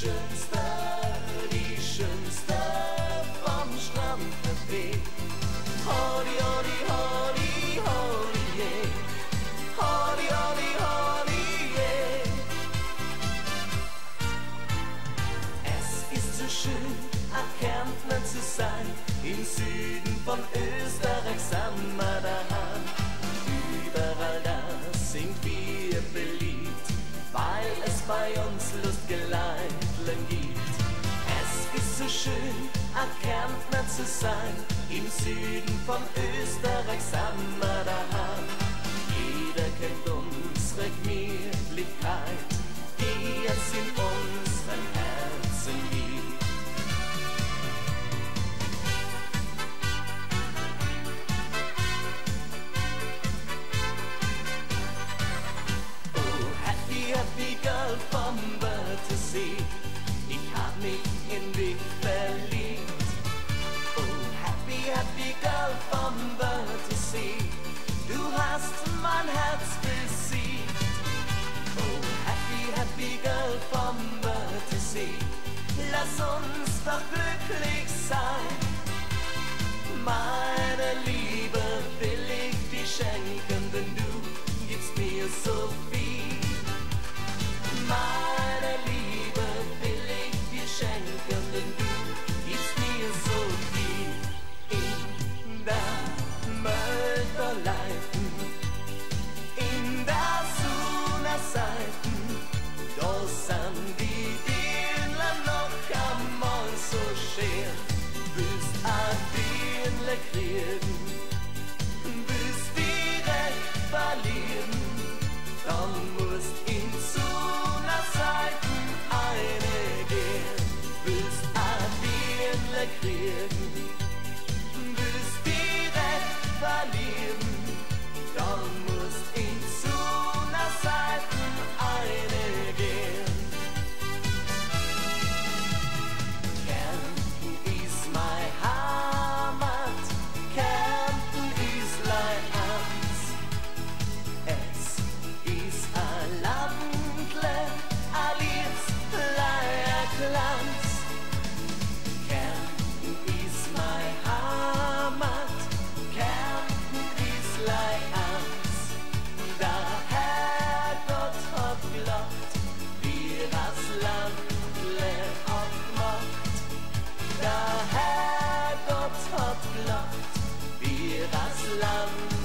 schönste, die schönste vom Strand weg. Hori, hori, hori, hori, je. Hori, hori, hori, je. Es ist so schön, Erkenntnis zu sein, im Süden von Österreich sind wir daheim. Überall da sind wir beliebt, weil es bei uns Lust geleitet. Schön, ein Kärntner zu sein, im Süden von Österreich sind wir daheim. Jeder kennt unsere Gemütlichkeit, die es in unseren Herzen gibt. Oh, happy, happy girl vom Wörthersee, ich hab mich in dich verliebt. Oh, happy, happy girl vom Wörthersee, du hast mein Herz besiegt. Oh, happy, happy girl vom Wörthersee, lass uns doch glücklich sein. Meine Liebe Sunerseiten, da sind die Dirndl noch einmal so schön. Willst ein Dirndl kriegen, willst direkt verlieren, dann musst in Sunerseiten eine gehen. Willst ein Dirndl kriegen, willst direkt verlieren, Glaubt, wie das Land